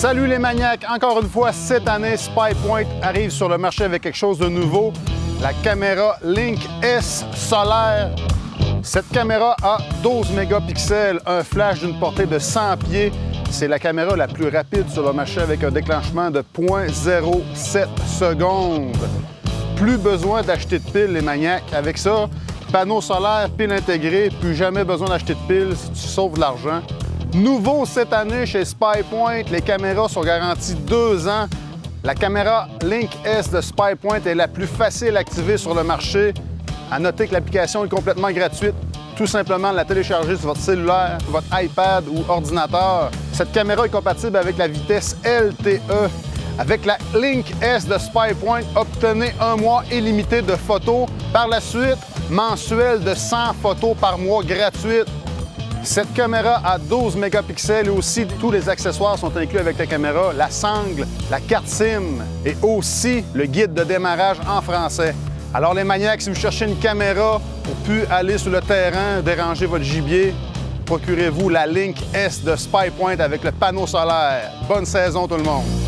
Salut les maniaques! Encore une fois, cette année, SpyPoint arrive sur le marché avec quelque chose de nouveau, la caméra Link S solaire. Cette caméra a 12 mégapixels, un flash d'une portée de 100 pieds. C'est la caméra la plus rapide sur le marché avec un déclenchement de 0.07 secondes. Plus besoin d'acheter de piles, les maniaques. Avec ça, panneau solaire, pile intégrée, plus jamais besoin d'acheter de piles, tu sauves de l'argent. Nouveau cette année chez SpyPoint, les caméras sont garanties deux ans. La caméra Link S de SpyPoint est la plus facile à activer sur le marché. À noter que l'application est complètement gratuite. Tout simplement la télécharger sur votre cellulaire, votre iPad ou ordinateur. Cette caméra est compatible avec la vitesse LTE. Avec la Link S de SpyPoint, obtenez un mois illimité de photos. Par la suite, mensuel de 100 photos par mois gratuites. Cette caméra a 12 mégapixels et aussi tous les accessoires sont inclus avec la caméra, la sangle, la carte SIM et aussi le guide de démarrage en français. Alors les maniaques, si vous cherchez une caméra pour plus aller sur le terrain, déranger votre gibier, procurez-vous la Link S de SpyPoint avec le panneau solaire. Bonne saison tout le monde!